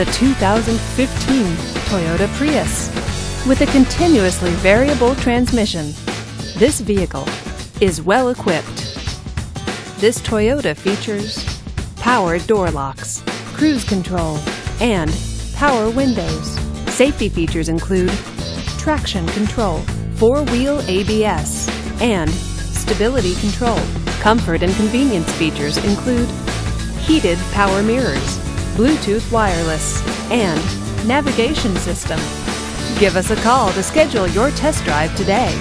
the 2015 Toyota Prius. With a continuously variable transmission, this vehicle is well equipped. This Toyota features power door locks, cruise control, and power windows. Safety features include traction control, four-wheel ABS, and stability control. Comfort and convenience features include heated power mirrors, Bluetooth wireless, and navigation system. Give us a call to schedule your test drive today.